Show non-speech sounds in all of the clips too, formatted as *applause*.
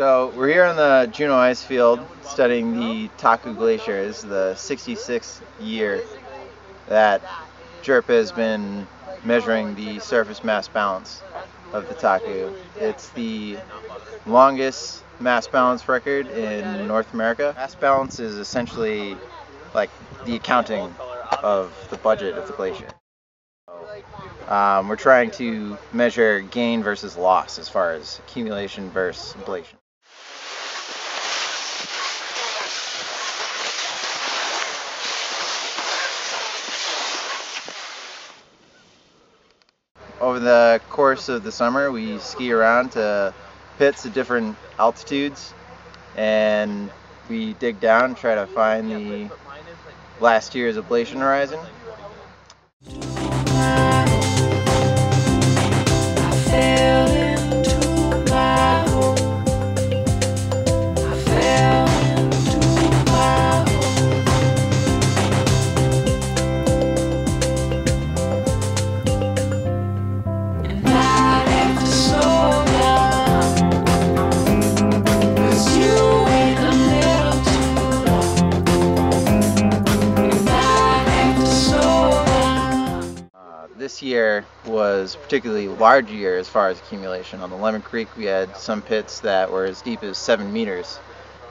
So we're here on the Juneau ice field studying the Taku Glacier. This is the 66th year that JIRP has been measuring the surface mass balance of the Taku. It's the longest mass balance record in North America. Mass balance is essentially like the accounting of the budget of the glacier. Um, we're trying to measure gain versus loss as far as accumulation versus ablation. Over the course of the summer, we ski around to pits at different altitudes and we dig down try to find the last year's ablation horizon. This year was particularly large year as far as accumulation. On the Lemon Creek, we had some pits that were as deep as seven meters.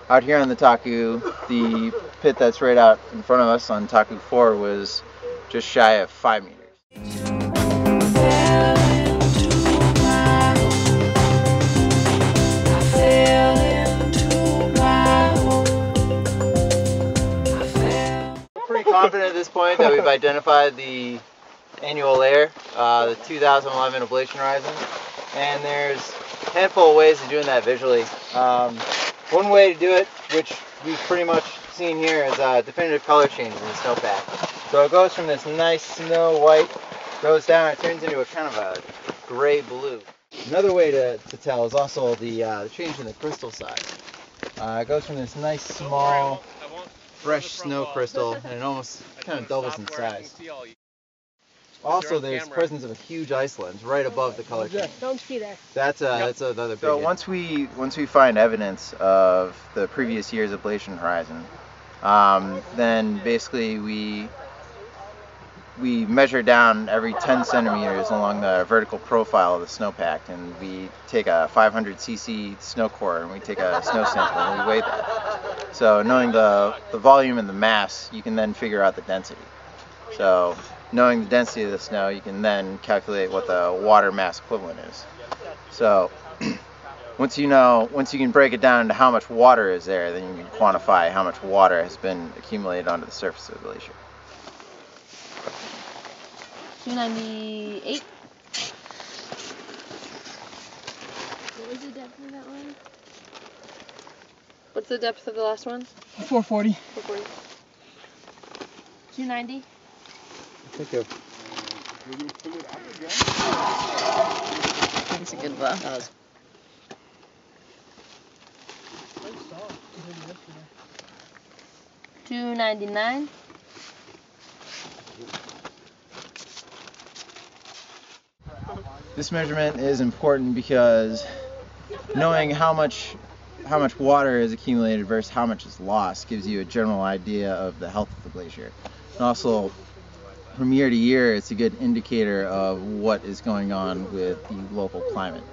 Out here on the Taku, the pit that's right out in front of us on Taku 4 was just shy of five meters. Pretty confident at this point that we've identified the annual layer, uh, the 2011 ablation horizon. And there's a handful of ways of doing that visually. Um, one way to do it, which we've pretty much seen here, is uh, definitive color changes in the snowpack. So it goes from this nice snow white, goes down, it turns into a kind of a gray blue. Another way to, to tell is also the, uh, the change in the crystal size. Uh, it goes from this nice small, fresh snow crystal, and it almost kind of doubles in size. Also, there's presence of a huge ice lens right above the color change. Don't ski there. That's uh, that's another big. So hit. once we once we find evidence of the previous year's ablation horizon, um, then basically we we measure down every 10 centimeters along the vertical profile of the snowpack, and we take a 500 cc snow core and we take a snow sample and we weigh that. So knowing the the volume and the mass, you can then figure out the density. So knowing the density of the snow, you can then calculate what the water mass equivalent is. So *clears throat* once you know, once you can break it down into how much water is there, then you can quantify how much water has been accumulated onto the surface of the glacier. 298. What was the depth of that one? What's the depth of the last one? 440. 440. 290. Thank you. That's a good blow. That was Two ninety nine. This measurement is important because knowing how much how much water is accumulated versus how much is lost gives you a general idea of the health of the glacier. And also from year to year, it's a good indicator of what is going on with the local climate.